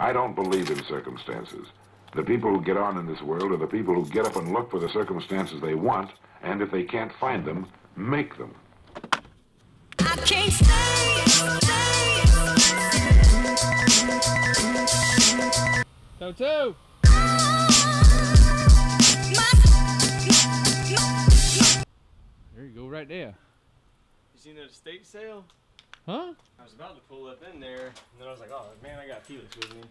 I don't believe in circumstances. The people who get on in this world are the people who get up and look for the circumstances they want, and if they can't find them, make them. I can't stay, stay. Go two. There you go, right there. You seen that estate sale? Huh? I was about to pull up in there, and then I was like, oh man, I got Felix with me.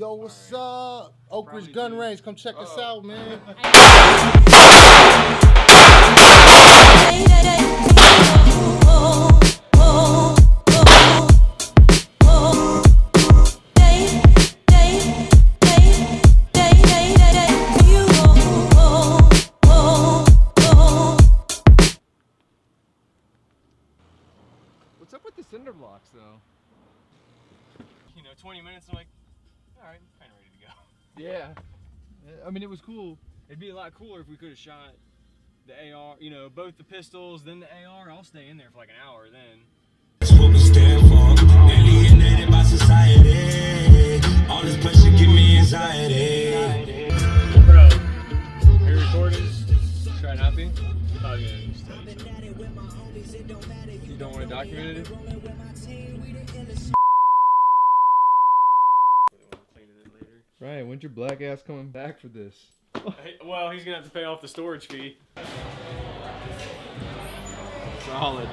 Yo, what's up? Oak Ridge Gun Range, come check us out, man. What's up with the cinder blocks, though? You know, 20 minutes, I'm like, Yeah. I mean, it was cool. It'd be a lot cooler if we could have shot the AR, you know, both the pistols, then the AR. I'll stay in there for like an hour then. That's what we stand for. Alienated by society. All this pressure give me anxiety. Bro, are you recording? Try not to. Oh, yeah, just tell you. You don't want to document it? It in later. Right, when's your black ass coming back for this? Well, he's gonna have to pay off the storage fee. Solid.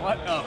What? Oh.